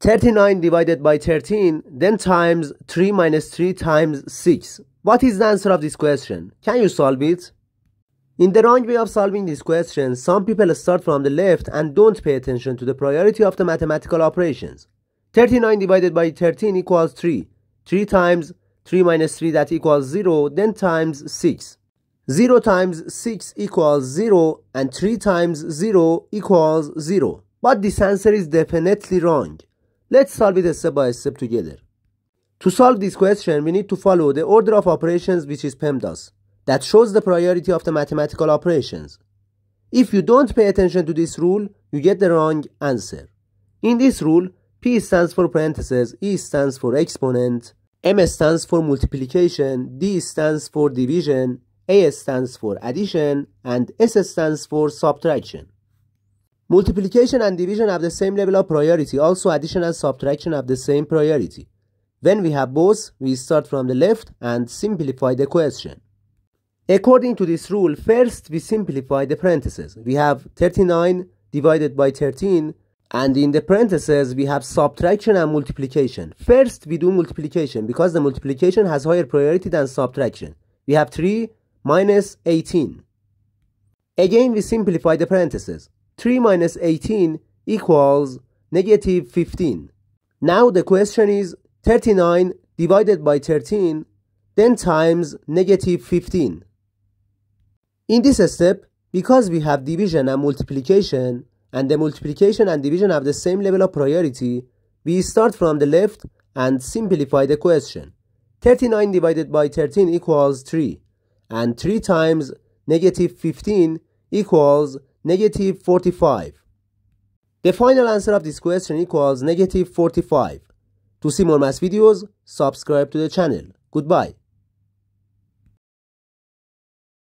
39 divided by 13, then times 3 minus 3 times 6. What is the answer of this question? Can you solve it? In the wrong way of solving this question, some people start from the left and don't pay attention to the priority of the mathematical operations. 39 divided by 13 equals 3. 3 times 3 minus 3 that equals 0, then times 6. 0 times 6 equals 0 and 3 times 0 equals 0. But this answer is definitely wrong. Let's solve it step by step together. To solve this question, we need to follow the order of operations which is PEMDAS that shows the priority of the mathematical operations. If you don't pay attention to this rule, you get the wrong answer. In this rule, P stands for parentheses, E stands for exponent, M stands for multiplication, D stands for division, A stands for addition, and S stands for subtraction. Multiplication and division have the same level of priority, also addition and subtraction have the same priority. When we have both, we start from the left and simplify the question. According to this rule, first we simplify the parentheses. We have 39 divided by 13 and in the parentheses we have subtraction and multiplication. First we do multiplication because the multiplication has higher priority than subtraction. We have 3 minus 18. Again we simplify the parentheses. 3 minus 18 equals negative 15. Now the question is 39 divided by 13 then times negative 15. In this step, because we have division and multiplication, and the multiplication and division have the same level of priority, we start from the left and simplify the question. 39 divided by 13 equals 3, and 3 times negative 15 equals negative 45. The final answer of this question equals negative 45. To see more math videos, subscribe to the channel. Goodbye.